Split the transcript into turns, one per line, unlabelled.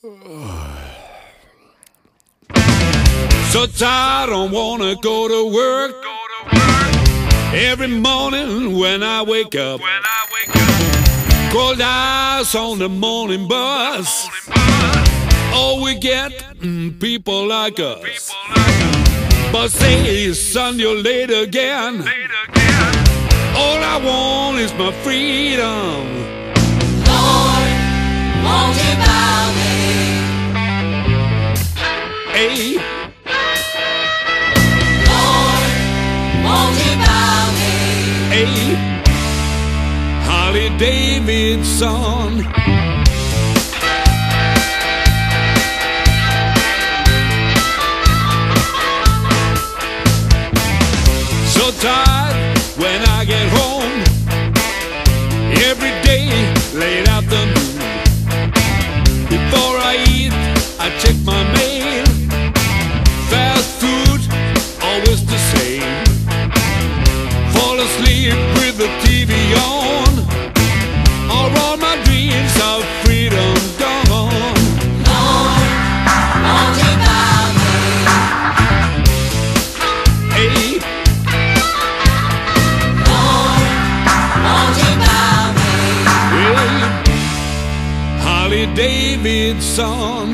So tired, don't wanna go to work. Every morning when I wake up, cold eyes on the morning bus. Oh, we get mm, people like us. But say, son, you're late again. All I want is my freedom. Hey,
Lord, won't you me?
Davidson. So tired Fall asleep with the TV on. All all my dreams of freedom gone.
Lord, won't you bow me?
Hey,
Lord, won't you bow me?
hey, Harley Davidson.